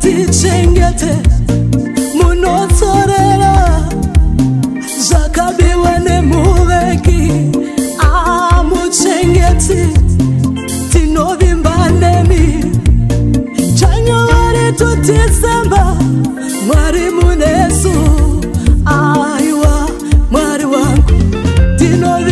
tichengete munotsorera zvakabiwa nemuveki amuchengeti tinovimba nemi chanyuvari totisemba mwari munesu aiwa mwari wangu tinovi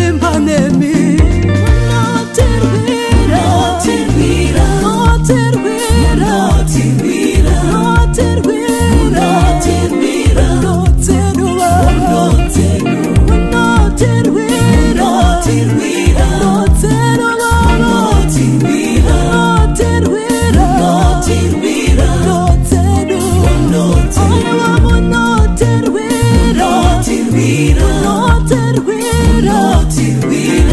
do Lord, that will, Lord, it will.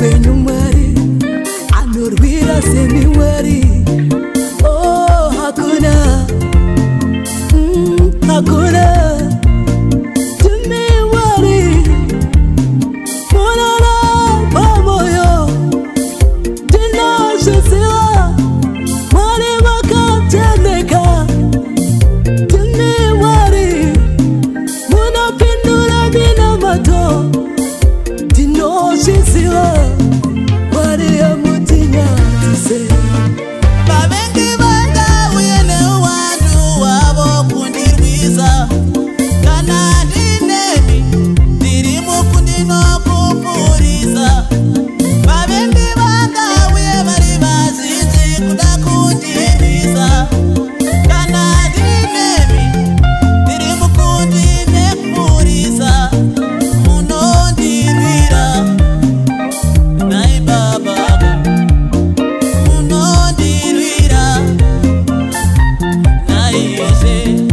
venyu mwari anorwira semimwari Chamarize